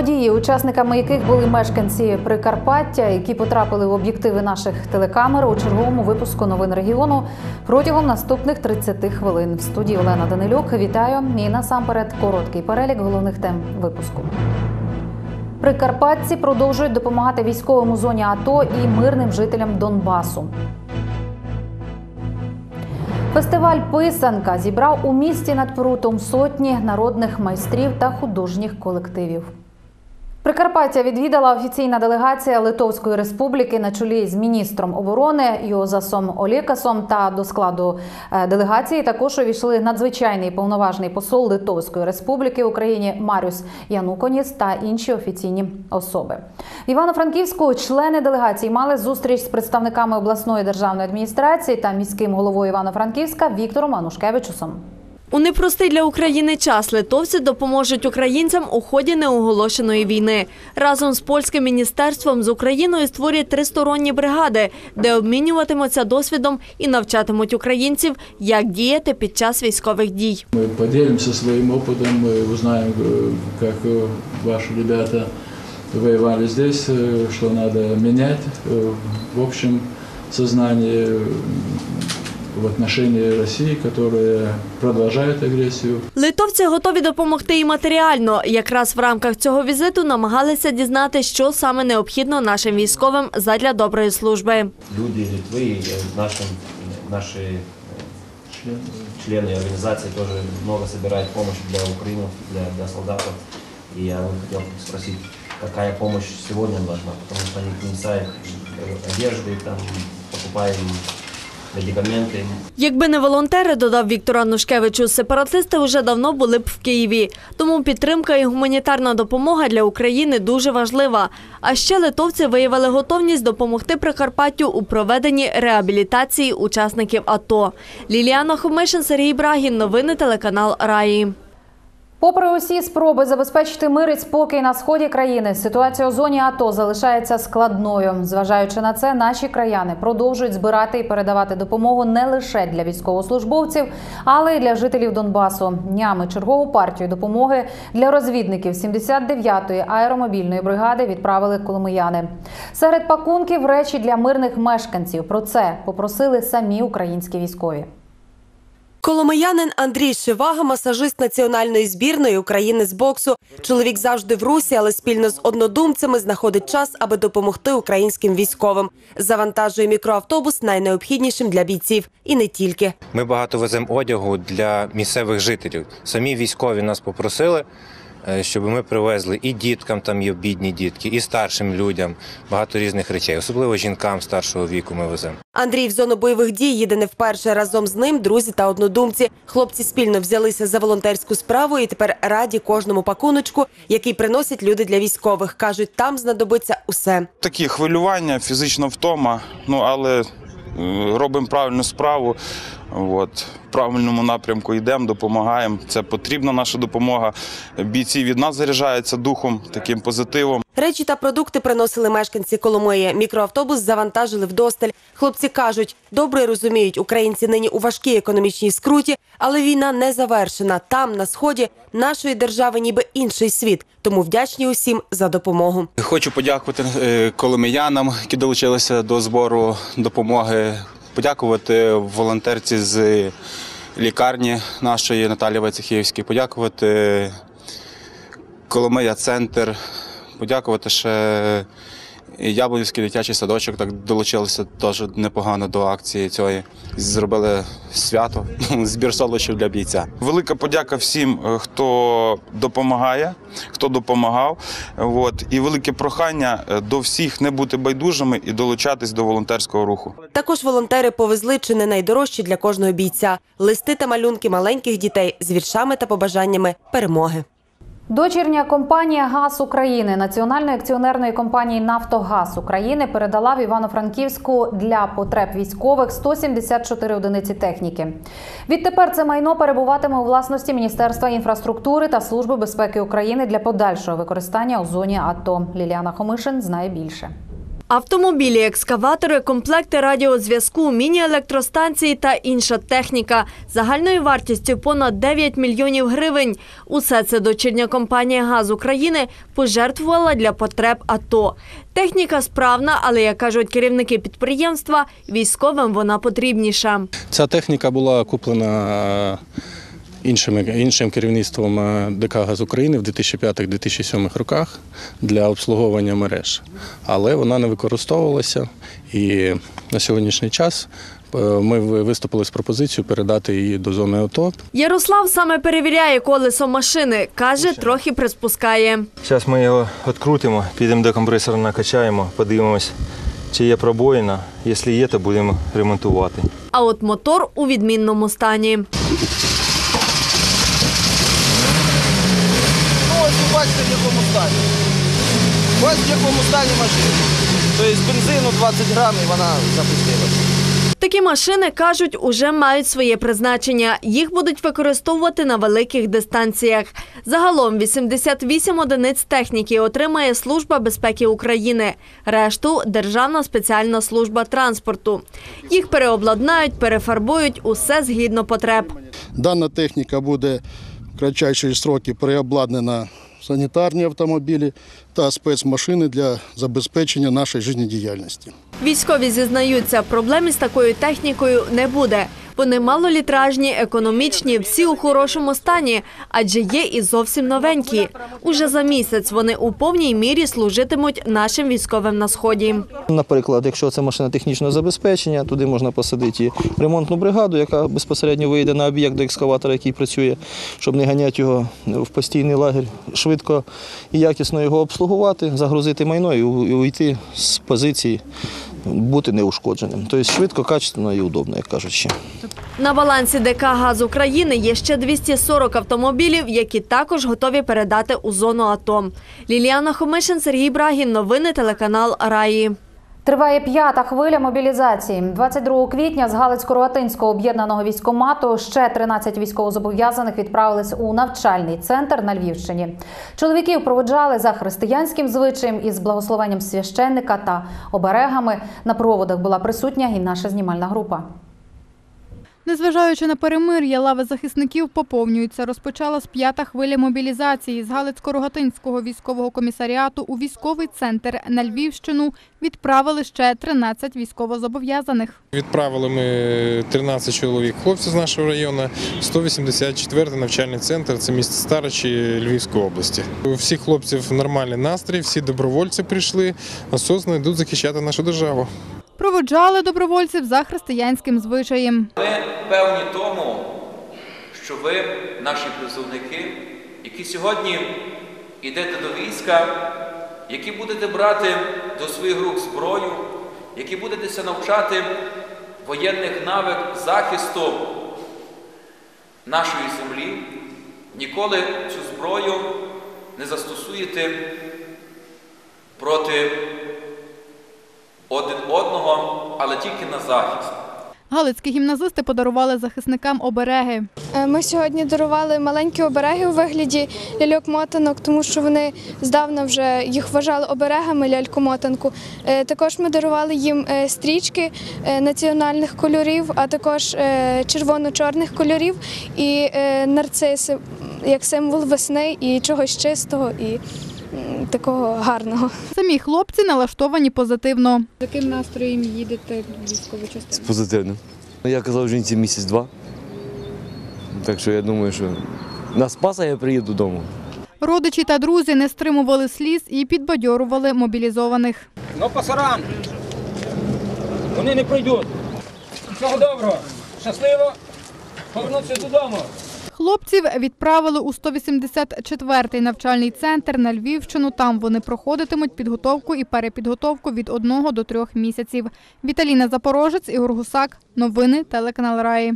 Події, учасниками яких були мешканці Прикарпаття, які потрапили в об'єктиви наших телекамер у черговому випуску новин регіону протягом наступних 30 хвилин. В студії Олена Данилюк вітаю і насамперед короткий перелік головних тем випуску. Прикарпатці продовжують допомагати військовим у зоні АТО і мирним жителям Донбасу. Фестиваль Писанка зібрав у місті над Прутом сотні народних майстрів та художніх колективів. Прикарпаття відвідала офіційна делегація Литовської республіки на чолі з міністром оборони Йозасом Олєкасом. Та до складу е, делегації також увійшли надзвичайний повноважний посол Литовської республіки в Україні Марюс Януконіс та інші офіційні особи. В Івано-Франківську члени делегації мали зустріч з представниками обласної державної адміністрації та міським головою Івано-Франківська Віктором Анушкевичусом. У непростий для України час литовці допоможуть українцям у ході неоголошеної війни. Разом з польським міністерством з Україною створять тристоронні бригади, де обмінюватимуться досвідом і навчатимуть українців, як діяти під час військових дій. Мы поделимся своим опытом, мы узнаем, э, как э, ваши ребята воевали здесь, э, что надо менять э, в общем сознании э, в отношении России, которая продолжает агрессию. Литовці готові допомогти і матеріально. Якраз в рамках цього візиту намагалися дізнати, що саме необхідно нашим військовим задля доброї служби. люди Литвы и нашим, наши э, члены организации тоже много собирают помощь для Украины, для, для солдатов. И я вот хотел спросить, какая помощь сегодня нужна, потому что они не знают э, одежды, там, покупаем медикаменты. Якби не волонтери, додав Віктор Анушкевичу, сепаратисти вже давно були б в Києві. Тому підтримка і гуманітарна допомога для України дуже важлива. А ще литовці виявили готовність допомогти Прикарпаттю у проведенні реабілітації учасників АТО. Ліліана Хомишин, Сергій Брагін. Новини телеканал Раї. Попри усі спроби забезпечити мир і спокій на сході країни, ситуація у зоні АТО залишається складною. Зважаючи на це, наші краяни продовжують збирати і передавати допомогу не лише для військовослужбовців, але й для жителів Донбасу. Днями чергову партію допомоги для розвідників 79-ї аеромобільної бригади відправили коломияни. Серед пакунків речі для мирних мешканців. Про це попросили самі українські військові. Коломиянин Андрій Шивага, масажист національної збірної України з боксу. Чоловік завжди в русі, але спільно з однодумцями знаходить час, аби допомогти українським військовим. Завантажує мікроавтобус найнеобхіднішим для бійців, і не тільки. Ми багато веземо одягу для місцевих жителів. Самі військові нас попросили, щоб ми привезли і діткам, там є бідні дітки, і старшим людям багато різних речей, особливо жінкам старшого віку. Ми веземо. Андрій в зону бойових дій їде не вперше. Разом з ним друзі та однодумці. Хлопці спільно взялися за волонтерську справу і тепер раді кожному пакуночку, який приносять люди для військових. кажуть, там знадобиться усе. Такі хвилювання, фізична втома, ну але е, робимо правильну справу. От, в правильному напрямку йдемо, допомагаємо. Це потрібна наша допомога. Бійці від нас заряджаються духом, таким позитивом. Речі та продукти приносили мешканці Коломиї. Мікроавтобус завантажили вдосталь. Хлопці кажуть, добре розуміють, українці нині у важкій економічній скруті, але війна не завершена. Там, на сході, нашої держави ніби інший світ. Тому вдячні усім за допомогу. Хочу подякувати е, коломиянам, які долучилися до збору допомоги. Подякувати волонтерці з лікарні нашої Наталі Войцехівській, подякувати Коломия Центр, подякувати ще Яблонівський дитячий садочок. Так долучилися теж непогано до акції цієї. Зробили свято, збір солодощів для бійця. Велика подяка всім, е, хто допомагає, хто допомагав. От, і велике прохання е, до всіх не бути байдужими і долучатись до волонтерського руху. Також волонтери повезли чи не найдорожчі для кожного бійця листи та малюнки маленьких дітей з віршами та побажаннями перемоги. Дочірня компанія Газ України Національної акціонерної компанії Нафтогаз України передала в Івано-Франківську для потреб військових 174 одиниці техніки. Відтепер це майно перебуватиме у власності Міністерства інфраструктури та Служби безпеки України для подальшого використання у зоні АТО. Ліліана Хомишин знає більше. Автомобілі, екскаватори, комплекти радіозв'язку, міні-електростанції та інша техніка загальною вартістю понад 9 мільйонів гривень. Усе це дочірня компанія «Газ України» пожертвувала для потреб АТО. Техніка справна, але, як кажуть керівники підприємства, військовим вона потрібніша. Ця техніка була куплена е, іншими, іншим керівництвом е, ДК «Газ України в 2005-2007 роках для обслуговування мереж. Але вона не використовувалася і на сьогоднішній час е, ми виступили з пропозицією передати її до зони АТО. Ярослав саме перевіряє колесо машини. Каже, трохи приспускає. Зараз ми його відкрутимо, підемо до компресора, накачаємо, подивимось, чи є пробоїна. Якщо є, то будемо ремонтувати. А от мотор у відмінному стані. Ну, ось ви бачите, в якому стані. Ось в якому стані машина. Тобто бензину 20 грам і вона запустилася. Такі машини, кажуть, уже мають своє призначення. Їх будуть використовувати на великих дистанціях. Загалом 88 одиниць техніки отримає Служба безпеки України. Решту – Державна спеціальна служба транспорту. Їх переобладнають, перефарбують, усе згідно потреб. Дана техніка буде в кратчайші строки переобладнана санітарні автомобілі та спецмашини для забезпечення нашої життєдіяльності. Військові зізнаються, проблем із такою технікою не буде. Вони малолітражні, економічні, всі у хорошому стані, адже є і зовсім новенькі. Уже за місяць вони у повній мірі служитимуть нашим військовим на сході. Наприклад, якщо це машина технічного забезпечення, туди можна посадити і ремонтну бригаду, яка безпосередньо вийде на об'єкт до екскаватора, який працює, щоб не ганяти його в постійний лагерь, швидко і якісно його обслугувати, загрузити майно і уйти з позиції, бути неушкодженим. Тобто швидко, качественно і удобно, як кажуть ще. На балансі ДК «Газ України» є ще 240 автомобілів, які також готові передати у зону АТО. Ліліана Хомишин, Сергій Брагін. Новини телеканал Раї. Триває п'ята хвиля мобілізації. 22 квітня з Галицько-Рогатинського об'єднаного військомату ще 13 військовозобов'язаних відправились у навчальний центр на Львівщині. Чоловіків проводжали за християнським звичаєм із благословенням священника та оберегами. На проводах була присутня і наша знімальна група. Незважаючи на перемир'я, лави захисників поповнюються. Розпочалась п'ята хвиля мобілізації. З Галицько-Рогатинського військового комісаріату у військовий центр на Львівщину відправили ще 13 військовозобов'язаних. Відправили ми 13 чоловік хлопців з нашого району, 184 навчальний центр, це місто Старичі Львівської області. У всіх хлопців нормальний настрій, всі добровольці прийшли, осознанно йдуть захищати нашу державу. Проводжали добровольців за християнським звичаєм. Ми певні тому, що ви, наші призовники, які сьогодні йдете до війська, які будете брати до своїх рук зброю, які будетеся навчати воєнних навик захисту нашої землі, ніколи цю зброю не застосуєте проти один одного, але тільки на захист. Галицькі гімназисти подарували захисникам обереги. Е, Ми сьогодні дарували маленькі обереги у вигляді ляльок-мотанок, тому що вони здавна вже їх вважали оберегами ляльку-мотанку. Е, Також ми дарували їм е, стрічки національних кольорів, а також червоно-чорних кольорів і нарциси як символ весни і чогось чистого і такого гарного. Самі хлопці налаштовані позитивно. З яким настроєм їдете в військову частину? Позитивним. Я казав жінці місяць-два. Так що я думаю, що на Спаса я приїду додому. Родичі та друзі не стримували сліз і підбадьорували мобілізованих. Ну, пасаран. Вони не пройдуть. Всього доброго. Щасливо. Повернутися додому. Хлопців відправили у 184-й навчальний центр на Львівщину. Там вони проходитимуть підготовку і перепідготовку від одного до трьох місяців. Віталіна Запорожець, Ігор Гусак. Новини телеканал Раї.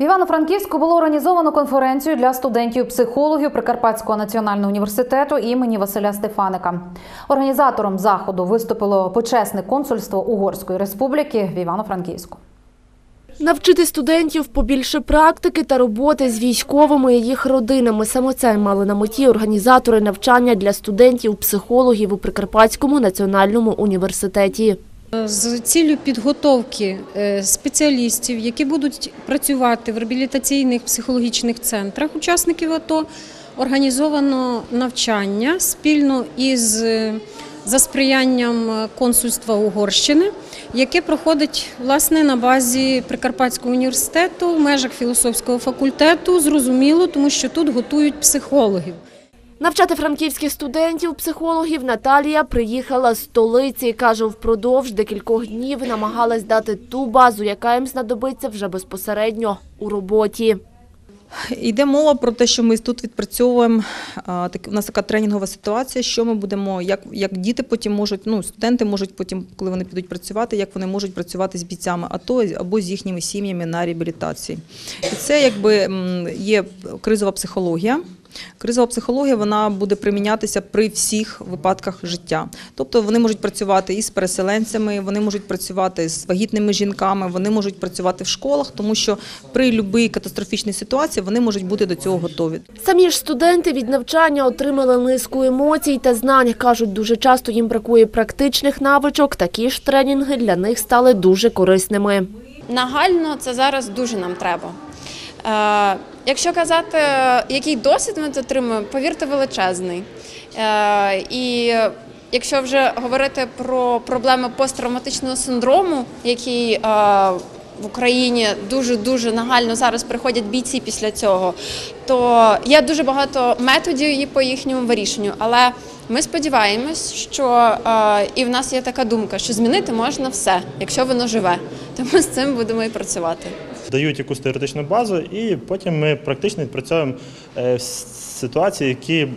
В Івано-Франківську було організовано конференцію для студентів-психологів Прикарпатського національного університету імені Василя Стефаника. Організатором заходу виступило почесне консульство Угорської республіки в Івано-Франківську. Навчити студентів побільше практики та роботи з військовими і їх родинами. Саме це мали на меті організатори навчання для студентів-психологів у Прикарпатському національному університеті. З ціллю підготовки е, спеціалістів, які будуть працювати в реабілітаційних психологічних центрах учасників АТО, організовано навчання спільно із е, за сприянням консульства Угорщини, яке проходить власне на базі Прикарпатського університету в межах філософського факультету. Зрозуміло, тому що тут готують психологів. Навчати франківських студентів-психологів Наталія приїхала з столиці. Каже, впродовж декількох днів намагалась дати ту базу, яка їм знадобиться вже безпосередньо у роботі. Йде мова про те, що ми тут відпрацьовуємо. так- У нас така тренінгова ситуація, що ми будемо, як, як діти потім можуть, ну студенти можуть потім, коли вони підуть працювати, як вони можуть працювати з бійцями АТО або з їхніми сім'ями на реабілітації. І це якби є кризова психологія. Кризова психологія вона буде примінятися при всіх випадках життя. Тобто вони можуть працювати і з переселенцями, вони можуть працювати з вагітними жінками, вони можуть працювати в школах, тому що при будь-якій катастрофічній ситуації вони можуть бути до цього готові. Самі ж студенти від навчання отримали низку емоцій та знань. Кажуть, дуже часто їм бракує практичних навичок. Такі ж тренінги для них стали дуже корисними. Нагально це зараз дуже нам треба. Е, якщо казати, який досвід ми отримуємо, повірте, величезний. Е, і якщо вже говорити про проблеми посттравматичного синдрому, який е, в Україні дуже дуже нагально зараз приходять бійці після цього, то є дуже багато методів і по їхньому вирішенню. Але ми сподіваємось, що е, і в нас є така думка, що змінити можна все, якщо воно живе. Тому з цим будемо і працювати. Дають якусь теоретичну базу, і потім ми практично відпрацьовуємо в ситуації, які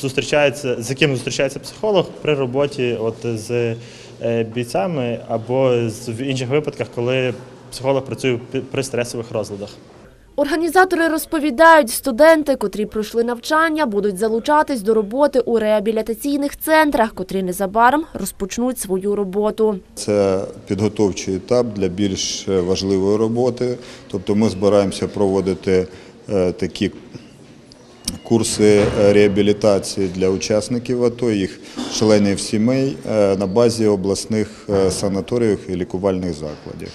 зустрічаються, з якими зустрічається психолог при роботі от з е, бійцями або в інших випадках, коли психолог працює при стресових розладах. Організатори розповідають, студенти, котрі пройшли навчання, будуть залучатись до роботи у реабілітаційних центрах, котрі незабаром розпочнуть свою роботу. Це підготовчий етап для більш важливої роботи. Тобто ми збираємося проводити е, такі курси е, реабілітації для учасників АТО, їх членів сімей е, на базі обласних е, санаторіїв і лікувальних закладів.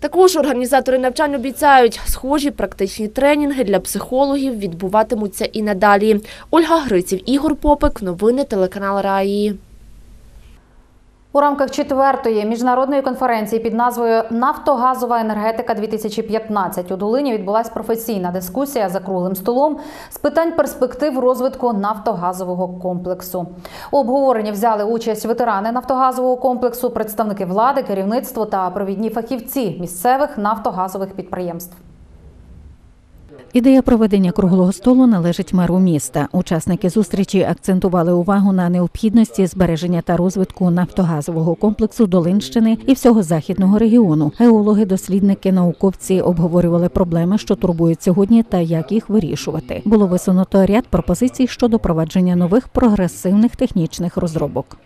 Також організатори навчань обіцяють, схожі практичні тренінги для психологів відбуватимуться і надалі. Ольга Гриців, Ігор Попик, новини телеканал Раї. У рамках четвертої міжнародної конференції під назвою Нафтогазова енергетика 2015 у Долині відбулася професійна дискусія за круглим столом з питань перспектив розвитку нафтогазового комплексу. У обговоренні взяли участь ветерани нафтогазового комплексу, представники влади, керівництво та провідні фахівці місцевих нафтогазових підприємств. Ідея проведення круглого столу належить меру міста. Учасники зустрічі акцентували увагу на необхідності збереження та розвитку нафтогазового комплексу Долинщини і всього західного регіону. Геологи, дослідники, науковці обговорювали проблеми, що турбують сьогодні, та як їх вирішувати. Було висунуто ряд пропозицій щодо провадження нових прогресивних технічних розробок.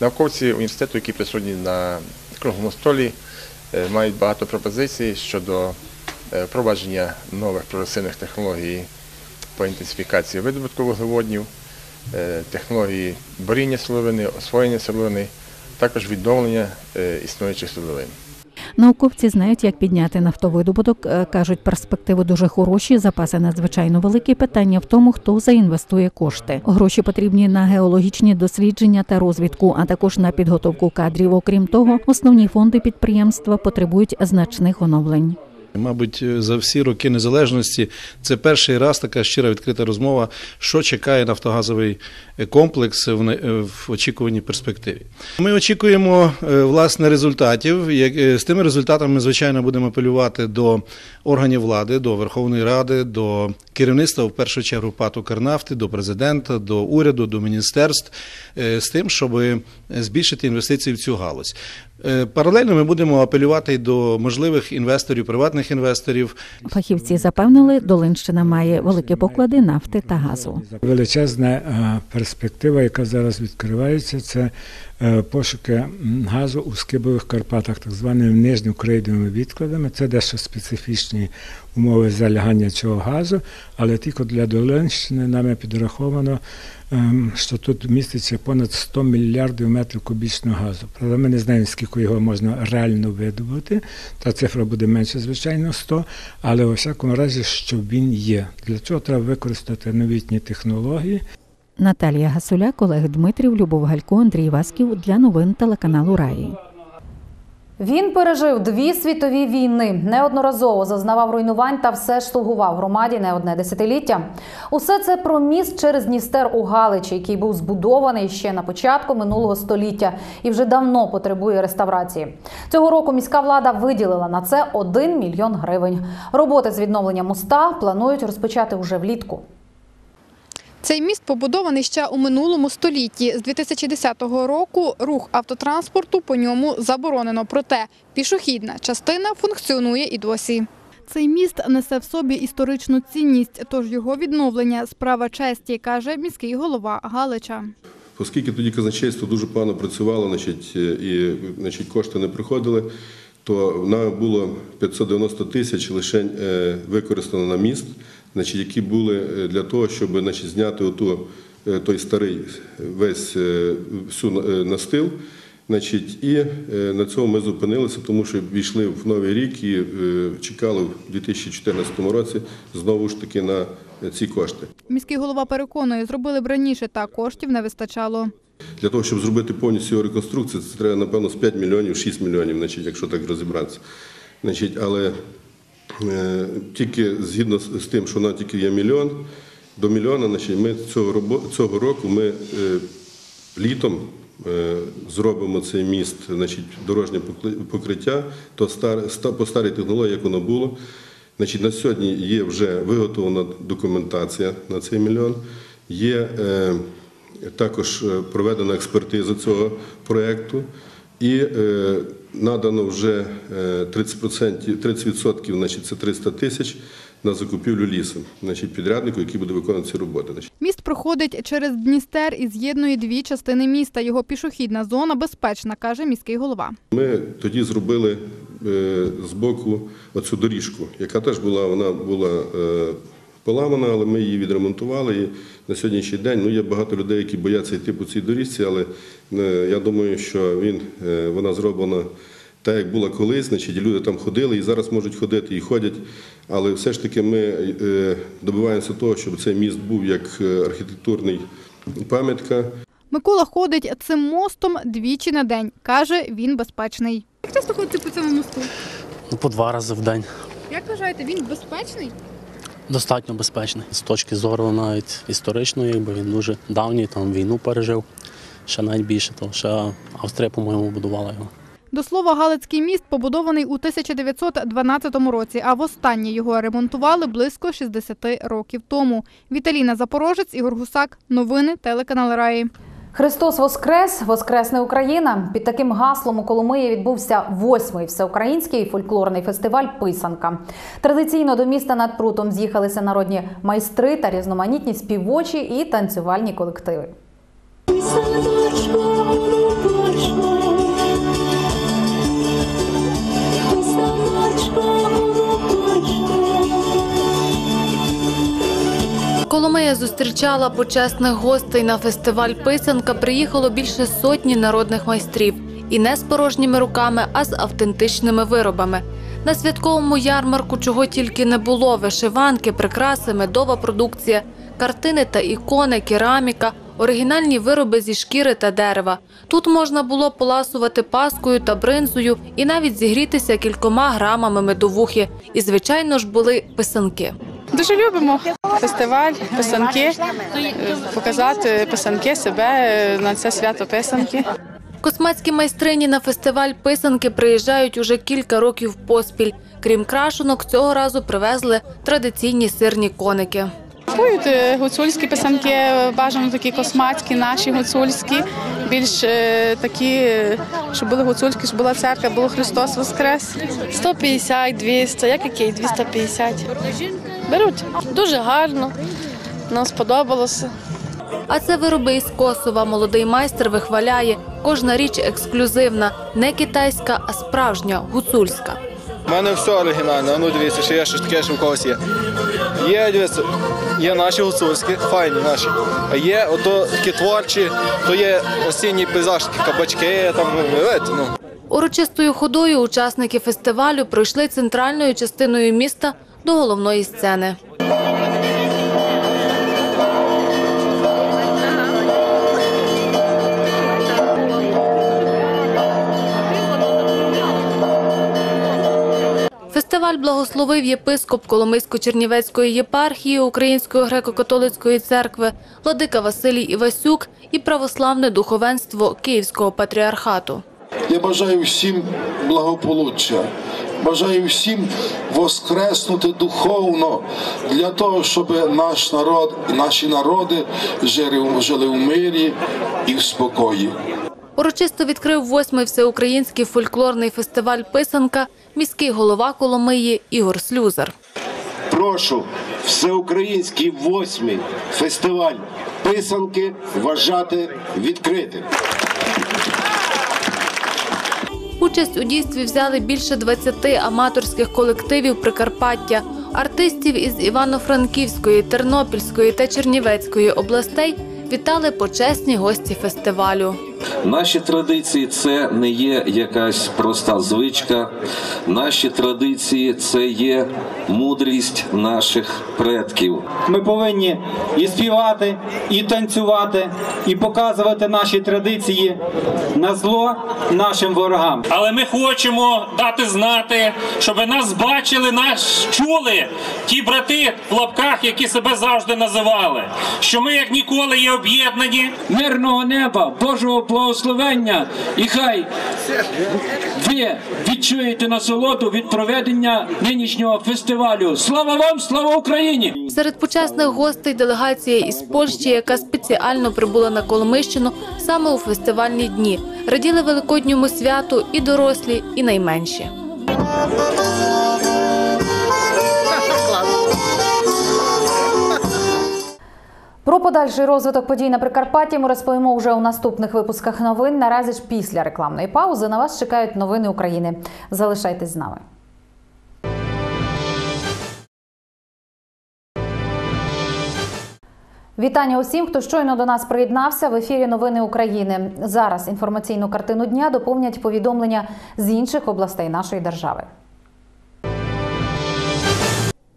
Науковці університету, які присутні на круглому столі, е, мають багато пропозицій щодо е, впровадження нових прогресивних технологій по інтенсифікації видобутку вуглеводнів, е, технології боріння сировини, освоєння сировини, також відновлення е, існуючих сировин. Науковці знають, як підняти нафтовидобуток. Кажуть, перспективи дуже хороші, запаси надзвичайно великі. Питання в тому, хто заінвестує кошти. Гроші потрібні на геологічні дослідження та розвідку, а також на підготовку кадрів. Окрім того, основні фонди підприємства потребують значних оновлень. Мабуть, за всі роки незалежності це перший раз така щира відкрита розмова, що чекає нафтогазовий комплекс в не- в очікуваній перспективі. Ми очікуємо е, власне результатів. Як- е, З тими результатами ми, звичайно, будемо апелювати до органів влади, до Верховної Ради, до керівництва, в першу чергу ПАТ «Укрнафти», до президента, до уряду, до міністерств е, з тим, щоб збільшити інвестиції в цю галузь. Е, Паралельно ми будемо апелювати й до можливих інвесторів, приватних інвесторів. Фахівці запевнили, Долинщина має великі поклади нафти та газу. Величезна е, перспектива, яка зараз відкривається, це пошуки газу у Скибових Карпатах, так званими нижньокрейдовими відкладами. Це дещо специфічні умови залягання цього газу, але тільки для Долинщини нами підраховано, ем, що тут міститься понад 100 мільярдів метрів кубічного газу. Правда, ми не знаємо, скільки його можна реально видобути. Та цифра буде менше, звичайно, 100, але у всякому разі, що він є. Для цього треба використати новітні технології. Наталія Гасуляк, Олег Дмитрів, Любов Галько, Андрій Васків для новин телеканалу Раї. Він пережив дві світові війни, неодноразово зазнавав руйнувань та все ж слугував громаді не одне десятиліття. Усе це про міст через Дністер у Галичі, який був збудований ще на початку минулого століття і вже давно потребує реставрації. Цього року міська влада виділила на це 1 мільйон гривень. Роботи з відновлення моста планують розпочати уже влітку. Цей міст побудований ще у минулому столітті. З 2010 року рух автотранспорту по ньому заборонено. Проте пішохідна частина функціонує і досі. Цей міст несе в собі історичну цінність, тож його відновлення справа честі, каже міський голова Галича. Оскільки тоді казначейство дуже погано працювало, значить, е, і значить, кошти не приходили, то нам було 590 тисяч лише е, використано на міст, значить, які були е, для того, щоб значить, зняти оту, е, той старий весь е, всю е, настил. Значить, і на цьому ми зупинилися, тому що війшли в новий рік і чекали в 2014 році знову ж таки на ці кошти. Міський голова переконує, зробили б раніше, та коштів не вистачало. Для того, щоб зробити повністю його реконструкцію, це треба, напевно, з 5 мільйонів, 6 мільйонів, значить, якщо так розібратися. Значить, але тільки згідно з тим, що нас тільки є мільйон, до мільйона, значить, ми цього, цього року ми е, літом е, зробимо цей міст, значить, дорожнє покриття, то по старій технології, як воно було. Значить, на сьогодні є вже виготовлена документація на цей мільйон. Є е, також е, проведена експертиза цього проєкту і е, надано вже е, 30%, 30% значить, це 300 тисяч на закупівлю лісу, значить, підряднику, який буде виконувати ці роботи. Міст проходить через Дністер і з'єднує дві частини міста. Його пішохідна зона безпечна, каже міський голова. Ми тоді зробили е, з боку оцю доріжку, яка теж була, вона була е, поламана, але ми її відремонтували. І на сьогоднішній день ну, є багато людей, які бояться йти по цій доріжці, але я думаю, що він, е, вона зроблена так, як була колись, значить, люди там ходили і зараз можуть ходити і ходять. Але все ж таки ми е, добиваємося того, щоб цей міст був як е, архітектурний пам'ятка. Микола ходить цим мостом двічі на день. Каже, він безпечний. Як часто ходите по цьому мосту? Ну, по два рази в день. Як вважаєте, він безпечний? Достатньо безпечний. З точки зору навіть історичної, якби він дуже давній, там війну пережив, ще навіть більше, то ще Австрія, по-моєму, будувала його. До слова, Галицький міст побудований у 1912 році, а востаннє його ремонтували близько 60 років тому. Віталіна Запорожець, Ігор Гусак. Новини телеканал Раї. Христос Воскрес! Воскресне Україна! Під таким гаслом у Коломиї відбувся восьмий всеукраїнський фольклорний фестиваль Писанка. Традиційно до міста над прутом з'їхалися народні майстри та різноманітні співочі і танцювальні колективи. Коломия зустрічала почесних гостей на фестиваль Писанка. Приїхало більше сотні народних майстрів. І не з порожніми руками, а з автентичними виробами. На святковому ярмарку чого тільки не було: вишиванки, прикраси, медова продукція, картини та ікони, кераміка, оригінальні вироби зі шкіри та дерева. Тут можна було поласувати паскою та бринзою і навіть зігрітися кількома грамами медовухи. І, звичайно ж, були писанки. Дуже любимо фестиваль, писанки, показати писанки себе на це свято писанки. Космацькі майстрині на фестиваль писанки приїжджають уже кілька років поспіль. Крім крашенок, цього разу привезли традиційні сирні коники. Купують е, гуцульські писанки, бажано такі космацькі, наші гуцульські, більш е, такі, е, щоб були гуцульські, щоб була церква, було Христос Воскрес. 150, 200, як який, 250. Беруть. Дуже гарно. Нам сподобалося. А це вироби із Косова. Молодий майстер вихваляє. Кожна річ ексклюзивна, не китайська, а справжня, гуцульська. У мене все оригінальне, а ну дивіться, що є щось таке, що в когось є. Є, дивіться, є наші гуцульські, файні наші. А є ото такі творчі, то є осінній пейзаж, кабачки, там, ну, ну. Урочистою ходою учасники фестивалю пройшли центральною частиною міста до головної сцени. Фестиваль благословив єпископ Коломийсько-Чернівецької єпархії Української греко-католицької церкви владика Василій Івасюк і православне духовенство Київського патріархату. Я бажаю всім благополуччя. Бажаю всім воскреснути духовно для того, щоб наш народ, наші народи жили в мирі і в спокої. Урочисто відкрив восьмий всеукраїнський фольклорний фестиваль Писанка міський голова Коломиї Ігор Слюзар. Прошу всеукраїнський восьмий фестиваль писанки вважати відкритим. Участь у дійстві взяли більше 20 аматорських колективів Прикарпаття, артистів із Івано-Франківської, Тернопільської та Чернівецької областей вітали почесні гості фестивалю. Наші традиції це не є якась проста звичка. Наші традиції це є мудрість наших предків. Ми повинні і співати, і танцювати, і показувати наші традиції на зло нашим ворогам. Але ми хочемо дати знати, щоб нас бачили, нас чули ті брати в лапках, які себе завжди називали. Що ми як ніколи є об'єднані. Мирного неба, Божого благословення, і хай ви відчуєте насолоду від проведення нинішнього фестивалю. Слава вам, слава Україні! Серед почесних гостей делегація із Польщі, яка спеціально прибула на Коломищину саме у фестивальні дні. Раділи великодньому святу і дорослі, і найменші. Про подальший розвиток подій на Прикарпатті ми розповімо вже у наступних випусках новин. Наразі ж після рекламної паузи на вас чекають новини України. Залишайтесь з нами. Вітання усім, хто щойно до нас приєднався в ефірі Новини України. Зараз інформаційну картину дня доповнять повідомлення з інших областей нашої держави.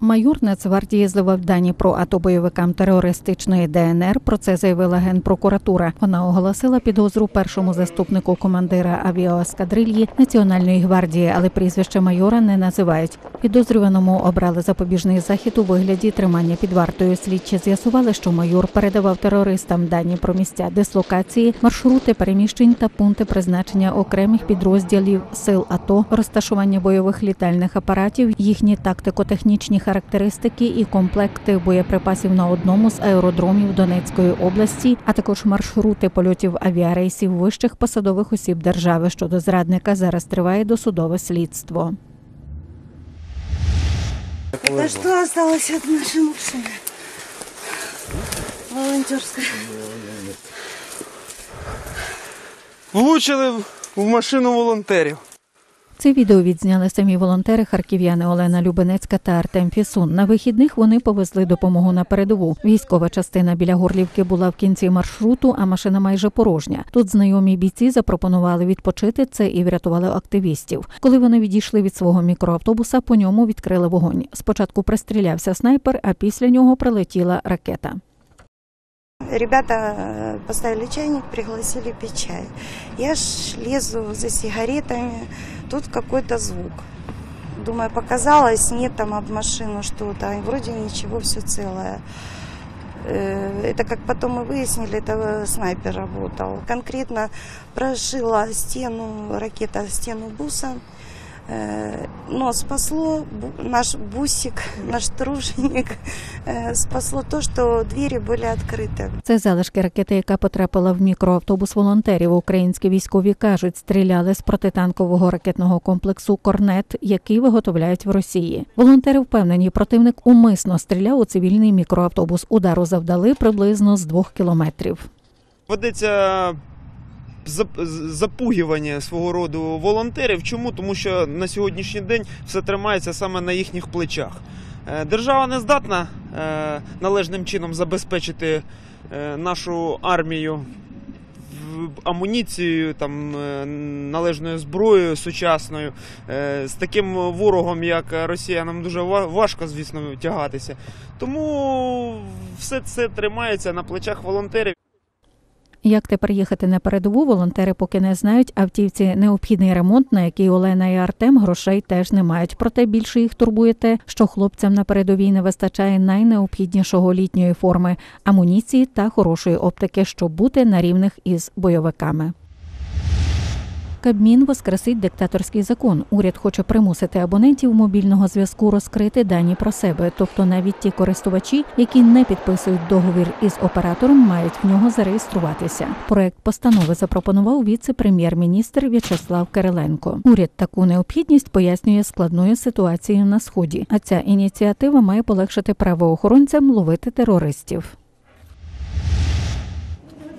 Майор Нацгвардії зливав дані про АТО бойовикам терористичної ДНР. Про це заявила генпрокуратура. Вона оголосила підозру першому заступнику командира авіаескадрильї Національної гвардії, але прізвище майора не називають. Підозрюваному обрали запобіжний захід у вигляді тримання під вартою. Слідчі з'ясували, що майор передавав терористам дані про місця дислокації, маршрути переміщень та пункти призначення окремих підрозділів сил АТО, розташування бойових літальних апаратів, їхні тактико-технічні характеристики і комплекти боєприпасів на одному з аеродромів Донецької області, а також маршрути польотів авіарейсів вищих посадових осіб держави. Щодо зрадника зараз триває досудове слідство. Это что осталось от нашей машины? Волонтерская. Влучили в машину волонтерів. Це відео відзняли самі волонтери харків'яни Олена Любенецька та Артем Фісун. На вихідних вони повезли допомогу на передову. Військова частина біля Горлівки була в кінці маршруту, а машина майже порожня. Тут знайомі бійці запропонували відпочити це і врятували активістів. Коли вони відійшли від свого мікроавтобуса, по ньому відкрили вогонь. Спочатку пристрілявся снайпер, а після нього прилетіла ракета. Ребята э, поставили чайник, пригласили пить чай. Я ж лезу за сигаретами, тут какой-то звук. Думаю, показалось, нет там об машину что-то, и вроде ничего, все целое. Э, Это, как потом мы выяснили, это снайпер работал. Конкретно прошила стену, ракета стену буса, Э, Но спасло бу- наш бусик, наш труженик, э, спасло то, что двери были открыты. Це залишки ракети, яка потрапила в мікроавтобус волонтерів. Українські військові кажуть, стріляли з протитанкового ракетного комплексу Корнет, який виготовляють в Росії. Волонтери впевнені, противник умисно стріляв у цивільний мікроавтобус. Удару завдали приблизно з двох кілометрів. Ведеться зап- з- запугівання свого роду волонтерів. Чому? Тому що на сьогоднішній день все тримається саме на їхніх плечах. Е, Держава не здатна е, належним чином забезпечити е, нашу армію амуніцією, там, належною зброєю сучасною. З таким ворогом, як Росія, нам дуже ва- важко, звісно, тягатися. Тому все це тримається на плечах волонтерів. Як тепер їхати на передову, волонтери поки не знають. Автівці необхідний ремонт, на який Олена і Артем грошей теж не мають. Проте більше їх турбує те, що хлопцям на передовій не вистачає найнеобхіднішого літньої форми, амуніції та хорошої оптики, щоб бути на рівних із бойовиками. Кабмін воскресить диктаторський закон. Уряд хоче примусити абонентів мобільного зв'язку розкрити дані про себе, тобто навіть ті користувачі, які не підписують договір із оператором, мають в нього зареєструватися. Проект постанови запропонував віце-прем'єр-міністр В'ячеслав Кириленко. Уряд таку необхідність пояснює складною ситуацією на сході. А ця ініціатива має полегшити правоохоронцям ловити терористів.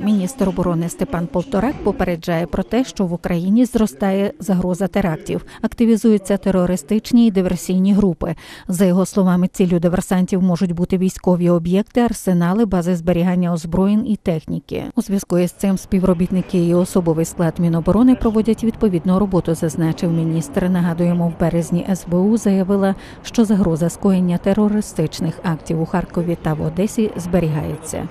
Міністр оборони Степан Полторак попереджає про те, що в Україні зростає загроза терактів, активізуються терористичні і диверсійні групи. За його словами, ціллю диверсантів можуть бути військові об'єкти, арсенали, бази зберігання озброєнь і техніки. У зв'язку із цим співробітники і особовий склад Міноборони проводять відповідну роботу, зазначив міністр. Нагадуємо, в березні СБУ заявила, що загроза скоєння терористичних актів у Харкові та в Одесі зберігається.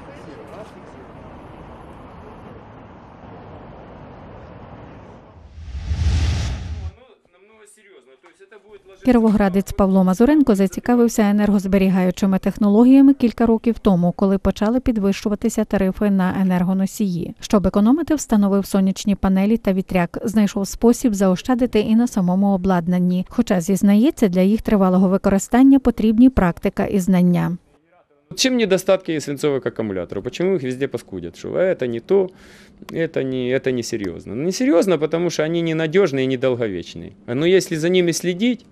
Кіровоградець Павло Мазуренко зацікавився енергозберігаючими технологіями кілька років тому, коли почали підвищуватися тарифи на енергоносії. Щоб економити, встановив сонячні панелі та вітряк. Знайшов спосіб заощадити і на самому обладнанні. Хоча зізнається, для їх тривалого використання потрібні практика і знання. Чем недостатки свинцовых аккумуляторов? Почему их везде паскудят? Что это не то, это не, это не серьезно. Не серьезно, потому что они ненадежные и недолговечные. Но если за ними следить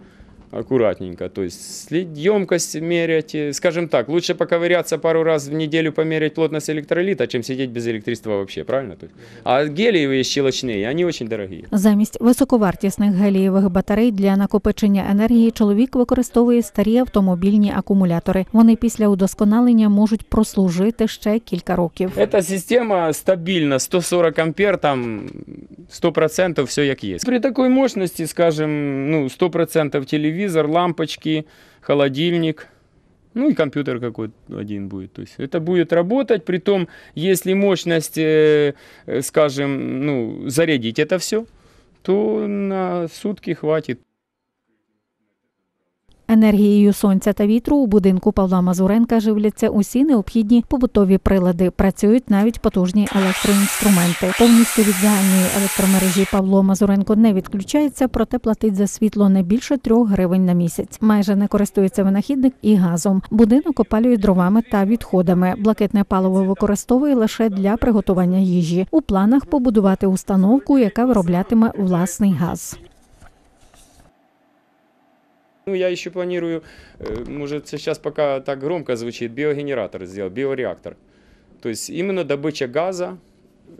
аккуратненько, то есть след- емкость мерять, э, скажем так, лучше поковыряться пару раз в неделю померить плотность электролита, чем сидеть без электричества вообще, правильно? То есть, А гелиевые щелочные, они очень дорогие. Замість високовартісних гелієвих батарей для накопичення енергії чоловік використовує старі автомобільні акумулятори. Вони після удосконалення можуть прослужити ще кілька років. Эта система стабильна, 140 ампер, там 100% все як есть. При такой мощности, скажем, ну, 100% телевизор, лампочки, холодильник, ну и компьютер какой-то один будет. То есть это будет работать, при том, если мощность, э, э, скажем, ну, зарядить это все, то на сутки хватит. Енергією сонця та вітру у будинку Павла Мазуренка живляться усі необхідні побутові прилади. Працюють навіть потужні електроінструменти. Повністю від загальної електромережі Павло Мазуренко не відключається, проте платить за світло не більше трьох гривень на місяць. Майже не користується винахідник і газом. Будинок опалює дровами та відходами. Блакитне паливо використовує лише для приготування їжі. У планах побудувати установку, яка вироблятиме власний газ. Ну, я еще планирую, э, может, сейчас пока так громко звучит, биогенератор сделать, биореактор. То есть именно добыча газа,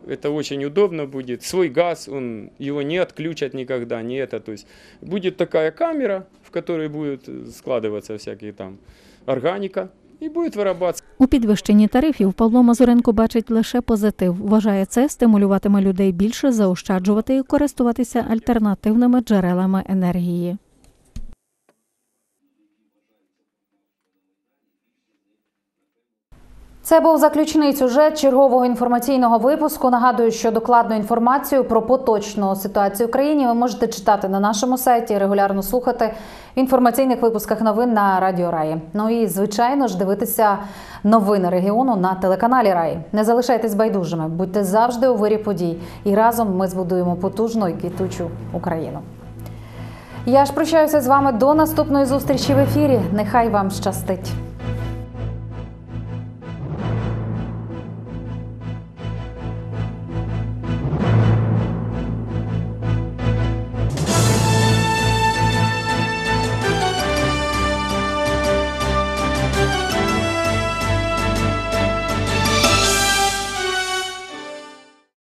это очень удобно будет. Свой газ, он, его не отключат никогда, не это. То есть будет такая камера, в которой будет э, складываться всякие там органика, и будет вырабатываться. У підвищенні тарифів Павло Мазуренко бачить лише позитив. Вважає це стимулюватиме людей більше заощаджувати і користуватися альтернативними джерелами енергії. Це був заключний сюжет чергового інформаційного випуску. Нагадую, що докладну інформацію про поточну ситуацію в країні ви можете читати на нашому сайті, регулярно слухати в інформаційних випусках новин на Радіо Раї. Ну і звичайно ж дивитися новини регіону на телеканалі Раї. Не залишайтесь байдужими, будьте завжди у вирі подій, і разом ми збудуємо потужну і квітучу Україну. Я ж прощаюся з вами до наступної зустрічі в ефірі. Нехай вам щастить.